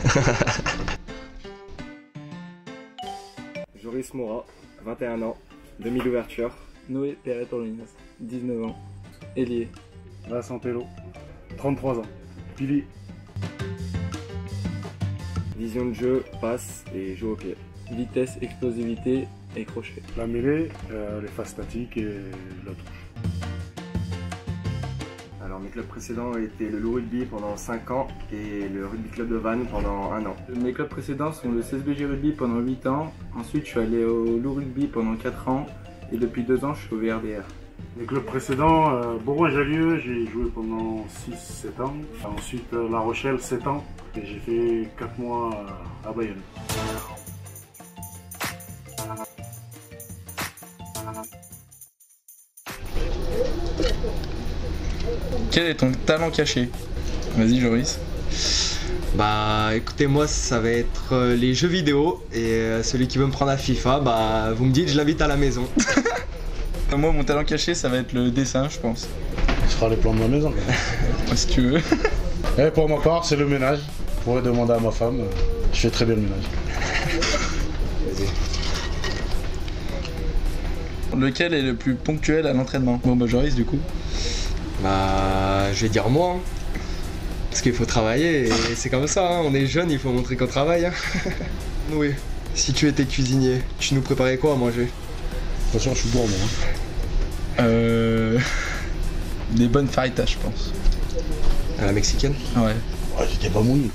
Joris Moura, 21 ans, demi d'ouverture. Noé Perret-Orlinas, 19 ans, ailier. Vincent Pello, 33 ans, pilier. Vision de jeu, passe et jeu au pied. Vitesse, explosivité et crochet. La mêlée, euh, les phases statiques et la touche. Mes clubs précédents étaient le Loup Rugby pendant 5 ans et le Rugby Club de Vannes pendant 1 an. Mes clubs précédents sont le CSBG Rugby pendant 8 ans, ensuite je suis allé au Loup Rugby pendant 4 ans et depuis 2 ans je suis au VRDR. Les clubs précédents, euh, Bourgoin-Jallieu, j'ai joué pendant 6-7 ans. Ensuite euh, La Rochelle, 7 ans. Et j'ai fait 4 mois euh, à Bayonne. Quel est ton talent caché? Vas-y Joris. Bah écoutez moi ça va être euh, les jeux vidéo et euh, celui qui veut me prendre à FIFA bah vous me dites je l'invite à la maison. Moi mon talent caché ça va être le dessin je pense. Je ferai les plans de ma maison. Si tu veux. Et pour ma part, c'est le ménage. Je pourrais demander à ma femme. euh, Je fais très bien le ménage. Lequel est le plus ponctuel à l'entraînement? Bon bah Joris du coup. Bah je vais dire moi. hein. Parce qu'il faut travailler et c'est comme ça, hein. on est jeune, il faut montrer qu'on travaille. hein. oui. Si tu étais cuisinier, tu nous préparais quoi à manger? De toute façon, je suis gourmand. hein. Euh... Des bonnes faritas je pense. À la mexicaine? Ouais. Ouais, j'étais pas mouillé.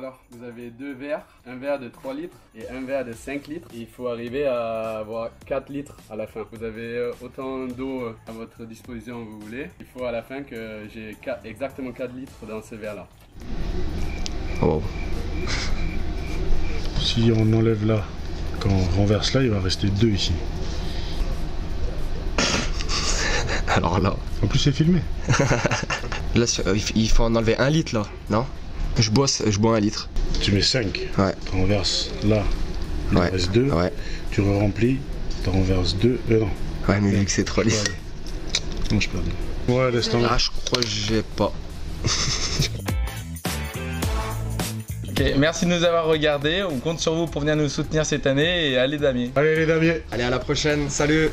Alors, vous avez deux verres, un verre de 3 litres et un verre de 5 litres. Il faut arriver à avoir 4 litres à la fin. Vous avez euh, autant d'eau euh, à votre disposition que vous voulez. Il faut à la fin que j'ai exactement 4 litres dans ce verre-là. Oh. Si on enlève là, quand on renverse là, il va rester deux ici. Alors là. En plus, c'est filmé. Là euh, il faut en enlever un litre là, non? Je bois, je bois un litre. Tu mets 5. Ouais. Tu renverses là, il en Ouais. reste 2. Ouais. Tu remplis, tu renverses 2. Euh, non. Ouais mais vu que c'est trop litre. Moi, je peux. Ouais, laisse tomber. Ah je crois que j'ai pas. Ok, merci de nous avoir regardés. On compte sur vous pour venir nous soutenir cette année et allez damier. Allez, les damiers. Allez à la prochaine, salut